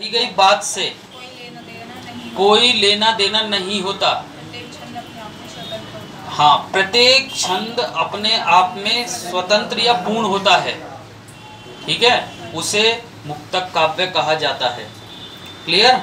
कही गई बात से कोई लेना देना नहीं होता। हाँ प्रत्येक छंद अपने आप में स्वतंत्र या पूर्ण होता है। ठीक है? उसे मुक्तक काव्य कहा जाता है। क्लियर